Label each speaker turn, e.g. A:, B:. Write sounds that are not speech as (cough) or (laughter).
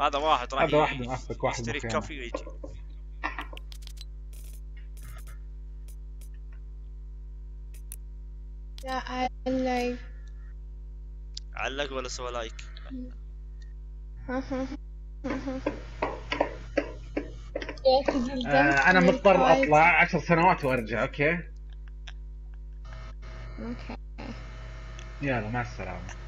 A: هذا واحد راح
B: هذا واحد معفك واحد
A: يشتري
B: مكانه.
A: كوفي ويجي.
C: لا علق
A: علق ولا سوى لايك؟ (laughs)
B: آه أنا مضطر (laughs) أطلع عشر سنوات وأرجع أوكي؟
C: أوكي.
B: يلا مع السلامة.